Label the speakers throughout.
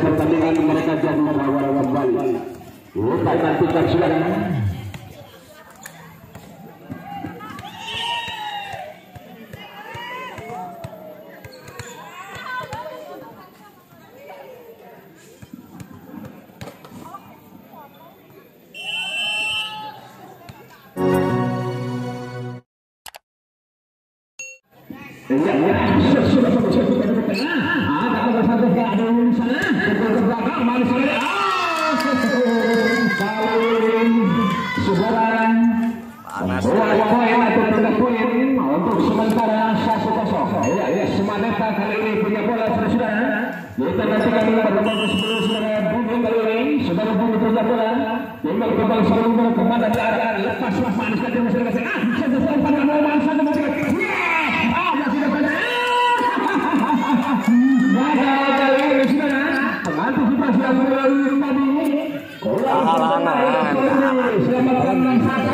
Speaker 1: pertandingan mereka jadi lawan kembali. Kita nantikan sudah poin untuk sementara satu kosong. Ya, ya, Semaneta kali ini punya bola. Kita nantikan pertemuan sebelum saudara Bumi kali ini. Saudara Bumi punya bola. Tinggal kembali sebelum kepada di arah lepas mas manis Ah, satu poin pada satu masih. Ah, kali ini tadi. Selamatkan maka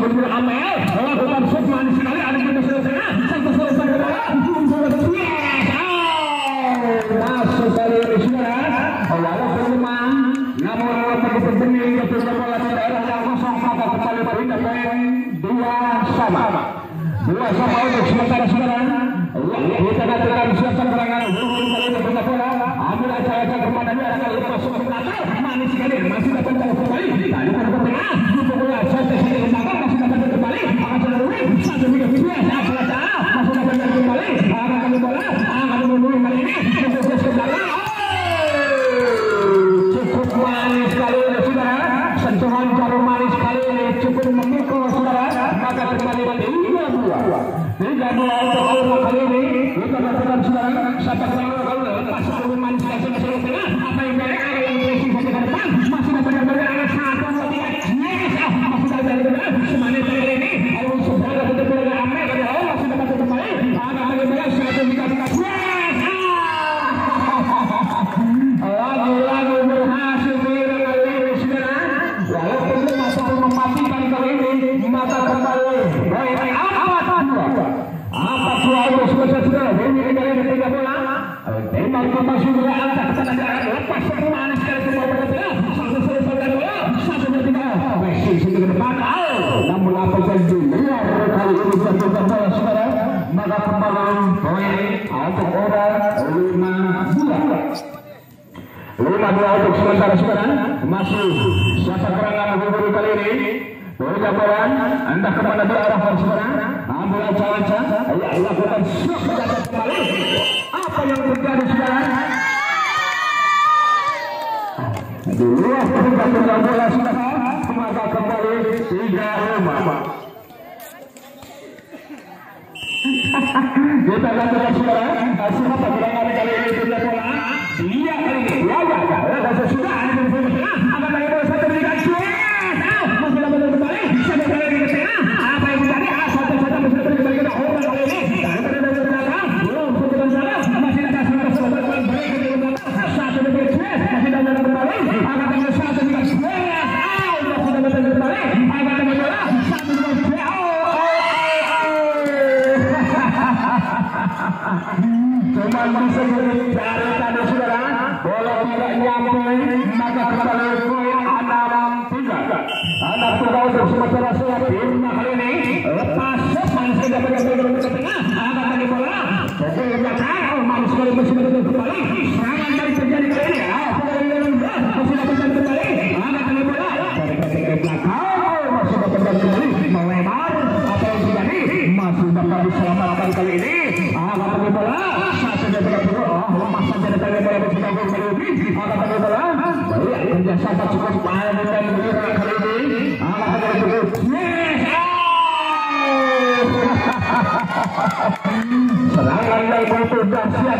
Speaker 1: sebelum Amel melakukan manis sekali tengah. Satu dari. Satu. Namun janji luar kali ini saudara. Maka kembali orang lima dua. Lima dua untuk sementara kali ini anda ke mana berarah sekarang ambil ayo lakukan shoot kembali apa yang terjadi sekarang di luar perintah bola sekarang maka kembali tiga lima kita katakan sekarang siapa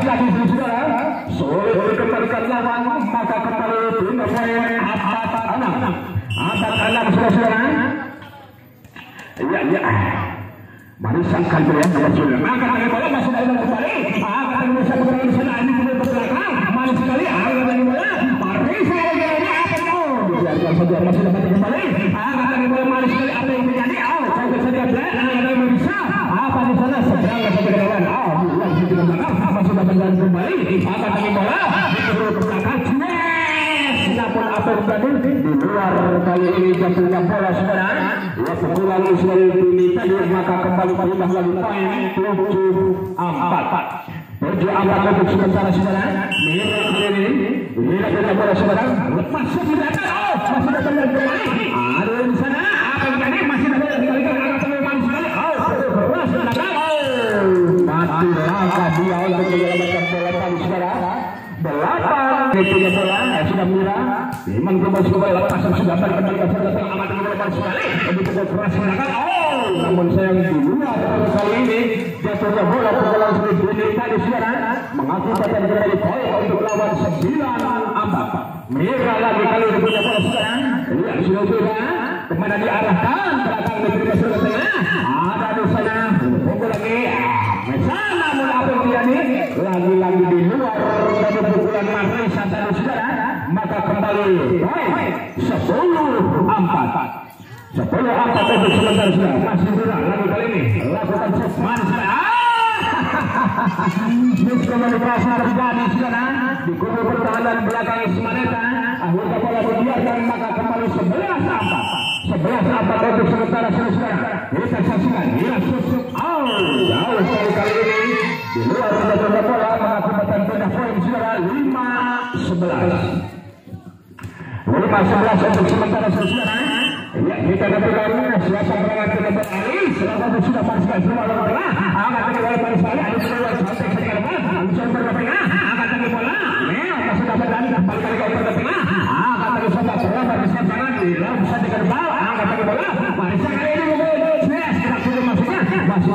Speaker 1: tadi saudara. Iya iya. Mari masih kembali. Bermain sana ini ke belakang. Mari lagi apa? Biarkan saja masih dapat kembali. Maka kali bola mari sekali apa yang terjadi? Oh, saya ada yang bisa. Apa di sana sedang saja ke depan. Oh, bukan di belakang. Masih dapat kembali. Maka kali bola di luar kali ini jatuhnya bola saudara. Ya pukulan Israel ini tadi maka kembali berubah lagi poin tujuh empat. Tujuh empat untuk sementara saudara. Kali ini Mira punya bola saudara. Lepas sudah oh masih dapat yang kembali. Ada di sana apa terjadi masih dapat yang kembali ke arah teman sekali. Oh bola saudara. Mati langkah dia untuk menyelamatkan bola tadi saudara. Delapan punya bola sudah Mira. Iman kembali kembali lepasan sudah kembali ke sana amat kembali sekali. Begitu keras belakang. Oh, namun sayang di luar kali ini jatuhnya bola pukulan seperti ini tadi siaran mengakibatkan kembali poin untuk lawan sembilan empat. Mira lagi kali ini punya bola sekarang. Lihat sudah sudah ke mana diarahkan belakang negeri ke tengah. Ada di sana. Pukul lagi. Namun apa yang dia lagi-lagi di luar dari pukulan Marisa tadi saudara maka kembali. Poin sepuluh empat. Sepuluh empat untuk sebentar sudah masih kurang. Lagi kali ini lakukan set manis Miskomunikasi terjadi saudara di kubu pertahanan belakang Ismaneta akhirnya bola dibiarkan maka kembali sebelas empat. Sebelas empat untuk sementara saudara kita saksikan ya susuk out jauh jatuhnya bola mengakibatkan pindah poin saudara lima sebelas lima sebelas untuk sementara saudara Ya, kita siapa berangkat ke sudah pastikan semua tengah, semua sampai tengah, ke bola, ya, ke tengah, angkat ke bola, pada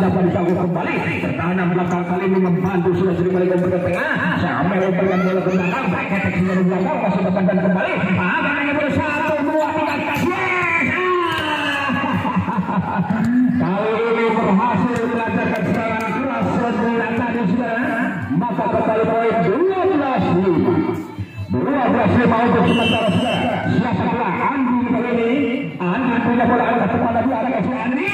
Speaker 1: dapat ditangguh kembali, pertahanan belakang kali ini membantu sudah sering kali ke tengah, sampai lemparkan bola ke belakang, baik ketek di belakang, masih dan kembali, angkat ke bola satu, dua, tiga, yes, Kali ini berhasil melakukan serangan keras sembilan tadi saudara, maka kembali poin dua belas lima. Untuk sementara saudara. Siapa pula? Andi kali ini? Punya bola ada bola. Anda.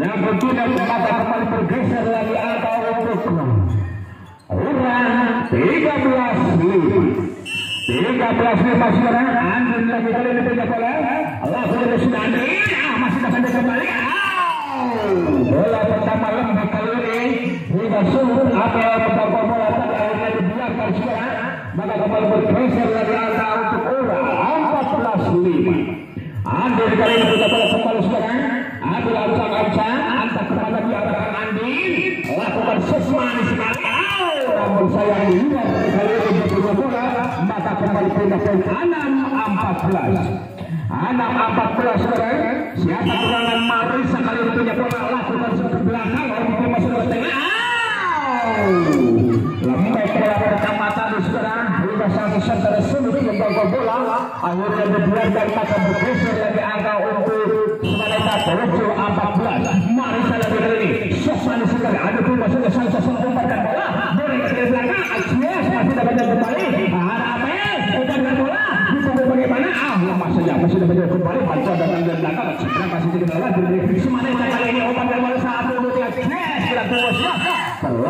Speaker 1: Yang kembali bergeser lagi atau untuk Urang 13 lima. 13 lima saudara. Andin lagi kali ini punya bola. Allah sudah. Ah masih dapat kembali. Bola pertama lembut kali ini. Sulit apa pertama bola tadi akhirnya dibiarkan saudara. Maka kembali bergeser lagi angka untuk Urang 14 lima. Andin kali ini punya bola kembali saudara. Adil ancang-ancang. Antar kepada diarahkan Andin. Lakukan sesmanis sekali namun sayang di luar kali ini punya bola maka kembali pindah poin enam empat belas enam empat belas saudara siapa gerangan Marisa kali ini punya bola lakukan ke belakang untuk masuk ke tengah akhirnya dibiarkan maka lagi untuk umparkan bola Aziz masih kembali ada bola ditunggu bagaimana ah masih kembali baca datang dari belakang segera kasih ke dalam dari semuanya kali ini umparkan bola satu dua tiga Aziz sudah terus terlebih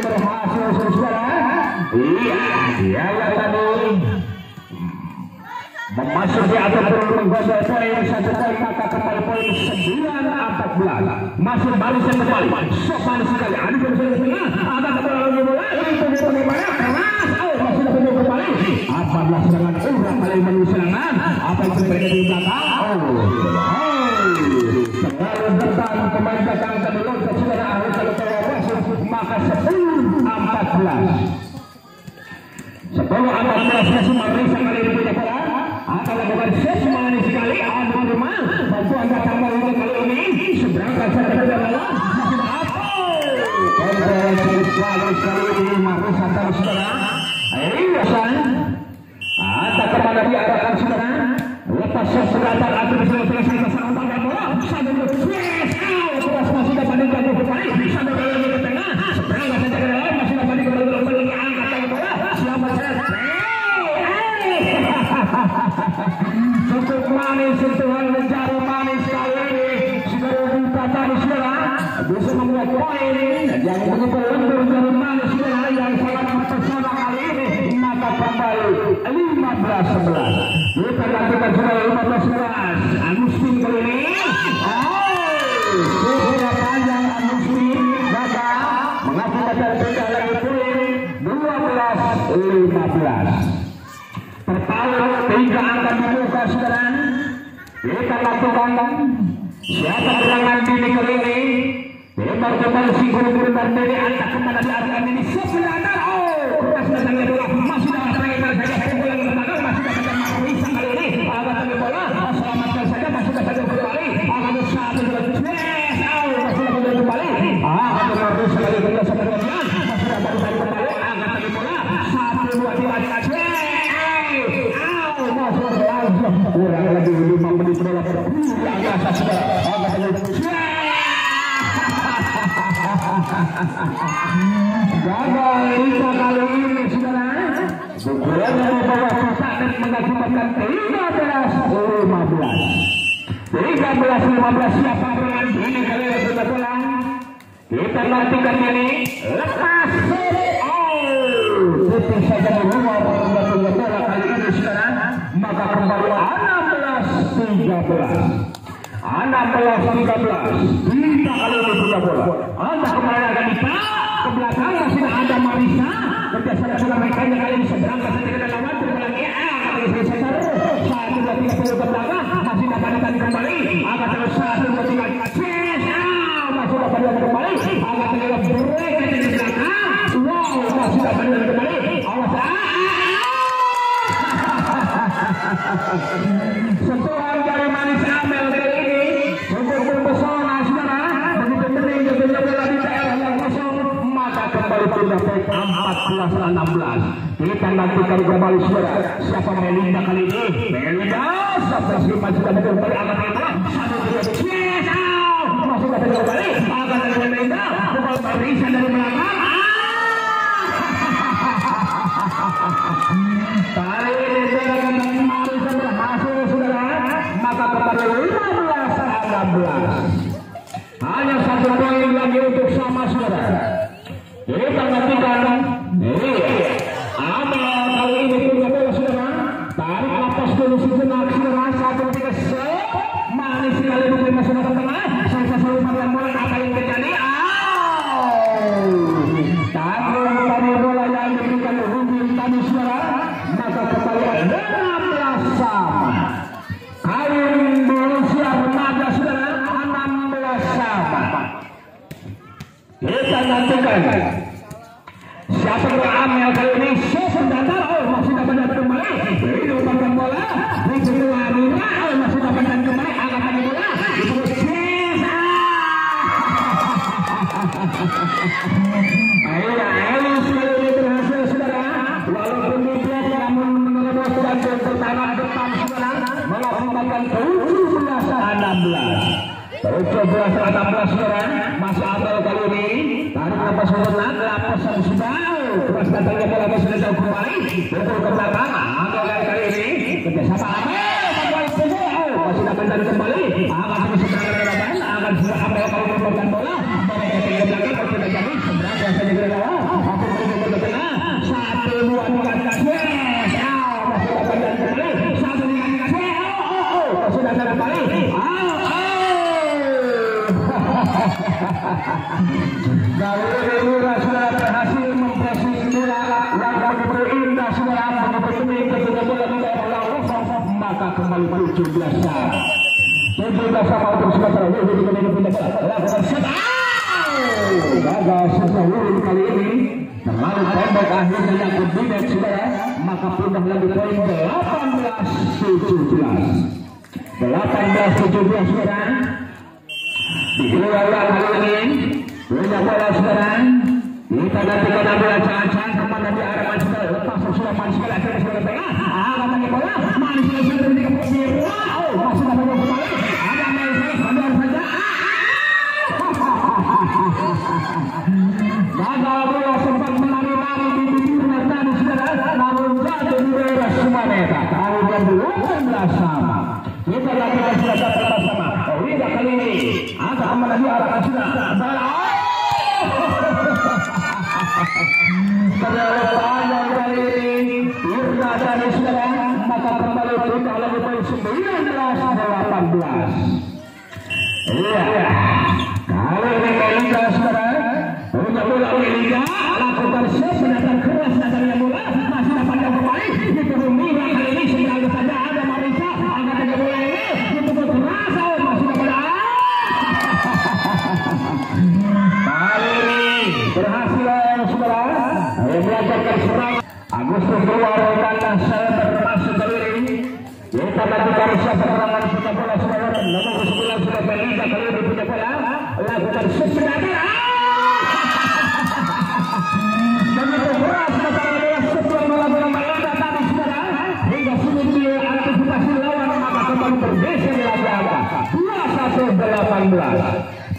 Speaker 1: berhasil saudara Iya yang tadi memasuki ataupun menggondol poin satu poin maka kembali poin sembilan empat belas masih balisnya kembali. Sopan sekali. Adu bersama ada kembali lagi bola itu keras. Oh masih dapat kembali. Serangan apa yang terjadi di belakang? Oh sekarang bertahan pemain dan loncat saudara harus kalau terlalu maka sepuluh empat belas sepuluh empat belas masih Marisa kali ini punya bola akan lakukan ses manis sekali adu rumah bantuan datang untuk kali ini sekali sekali ini Marisa terus saudara ayo san sambil kembali ke tengah seberangkat saja ke dalam masih dapat kembali kembali ke angkat tangga bola selamat cukup manis sentuhan mencari manis kali ini sudah dibuka tadi saudara bisa membuat poin yang begitu lentur dari manis saudara yang sangat mempesona kali ini maka kembali 15-11 kita lakukan sudah 15-11 Agustin kali ini oh sudah panjang Agustin gagal mengakibatkan beda lagi poin 12-15 Pertama tiga akan dibuka saudara kita lakukan siapa gerangan dini kali ini lebar kembali si guru-guru dan dini anda ke mana diarahkan ini. Sebenarnya oh datangnya bola masih dapat pengen saja pukulan ke belakang masih dapat Marisa kali ini agak tengah bola selamatkan saja masih dapat kembali akan satu dua tres oh masih dapat kembali akan Marisa kali ini sampai kemudian masih dapat kembali agak tengah bola satu dua tiga tres kurang lima saja gagal Risa kali ini saudara bawah kotak dan mengakibatkan 13 15 13 15 siapa bermain ini kali ini sudah pulang kita nantikan ini lepas. Oh saja di rumah bola kali ini saudara maka kembali 16 13 16 13 kita bola anda akan ke belakang masih ada Marisa. Dengan mereka kali ini seberang ke setar satu dua tiga masih dapat ditarik kembali agak terus satu dua tiga yes masih dapat ditarik kembali agak terus break ke belakang wow masih dapat ditarik kembali awas Sentuhan dari manis Amel kali ini untuk mempesona saudara begitu bening jadinya bola di daerah yang kosong maka kembali pindah poin 14 16 nantikan kembali saudara. Siapa Melinda kali ini? Melinda simpan sudah betul kembali bola satu dua yes masuk ke kembali angkat dari Melinda pukul Marisa dari belakang Kali ini Dari Lura sudah berhasil maka kembali 17 sama. 17 sama untuk sementara ini kemudian pindah bola lakukan shot. Gagal sesuatu kali ini akhirnya maka pindah lagi poin 18 17 18 17 saudara kita di arah Manchester sudah dapat bola Hari akan.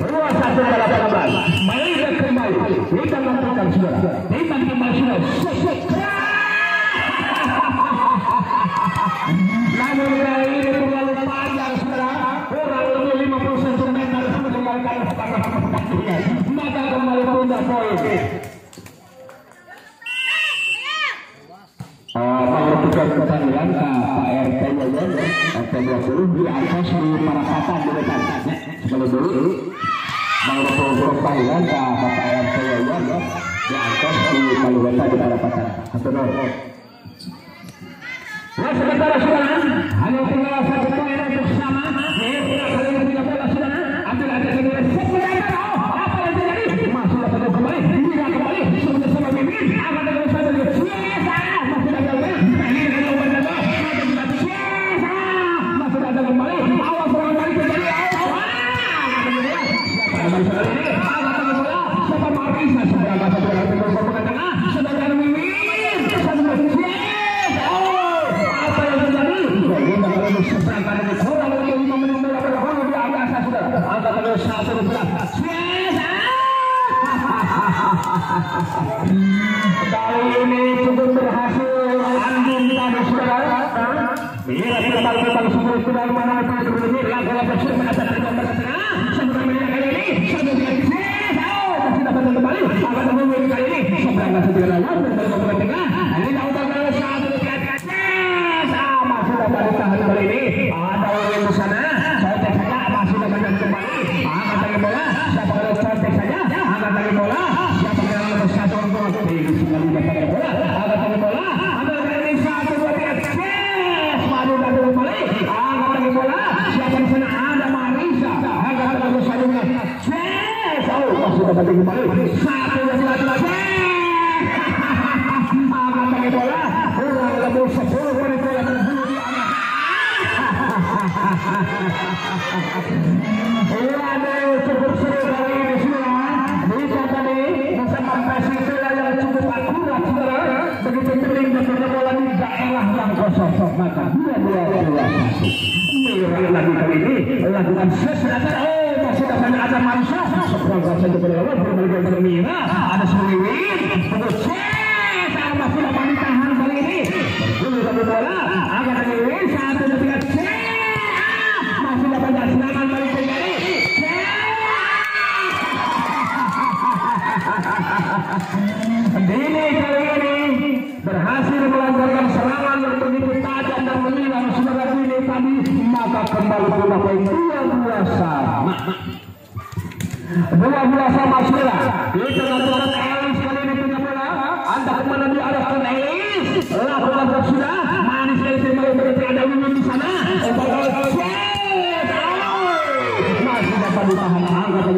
Speaker 1: Dua satu pada delapan Malaysia kembali. Kita lakukan saudara. Kita kembali saudara. Namun kali ini terlalu panjang saudara. Kurang lebih 51 meter sudah memakan Maka kembali pundak poin. Pak Petugas Pak RT-nya P20 di di para satu sementara sekarang hanya tinggal satu poin. Terbang semua Seperti saja berlawan berbalik kepada Mira. Ada Suliwin. Terus masih dapat ditahan kali ini. Satu bola. Satu masih dapat balik kembali. Dini kali ini berhasil melancarkan serangan yang begitu tajam dan menilang saudara Dini tadi maka kembali dua dua sama. Bola.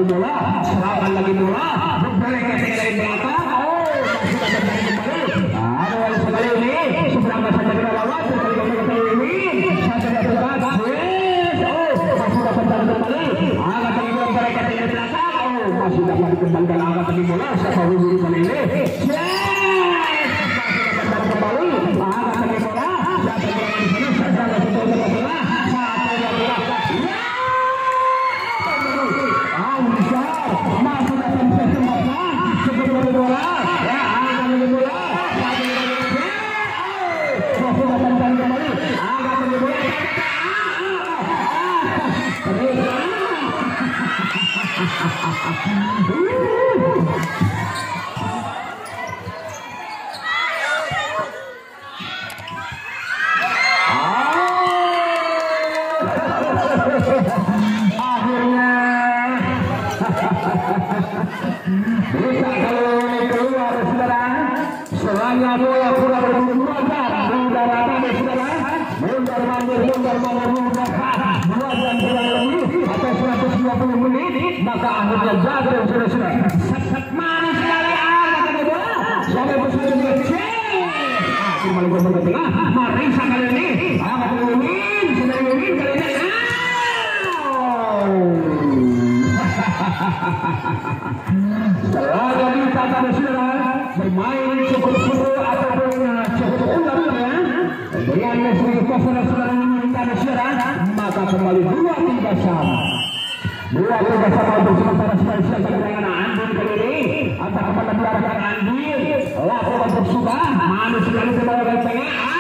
Speaker 1: Bola. Serangan lagi bola. Berbalik ke dari belakang. Oh, masih dapat dari kembali. Ada yang sekali ini. Seberang saja kena lawan. Sekali kembali ke ini. Satu dapat Yes. Oh, masih dapat dari kembali. Angkat lagi bola berbalik ke dari belakang. Oh, masih dapat dikembalikan angkat lagi bola. Siapa Wiwin kali ini? Yes. Masih dapat dari kembali. Angkat lagi bola. Siapa yang di sini? Sedang lagi bola. Satu bola. Ya. Ah, bisa. Masuk dalam sesi masa. Sebelum bola. Ya, angkat lagi bola. Satu bola. Masuk dalam dan kembali. Angkat lagi bola. Akhirnya bisa kalau ini keluar saudara Selanya bola pura bermundur Mundar apa saudara Mundar mandir mundar mandir mundar Dua jam kurang lebih. Atau 120 menit. Maka akhirnya jatuh saudara-saudara Set manis sekali? Anak kata bola Sampai bersama dengan Ah, kembali ke tengah. Marisa kali ini Angkat Wiwin Sudah jadi tata saudara bermain cukup seru ataupun cukup ular ya? Mesin saudara-saudara meminta saudara maka kembali dua tiga sama dua tiga sama untuk sementara spesial dengan Andin ini kembali diarahkan Andin? Lakukan untuk sudah manusia sekali kembali ke tengah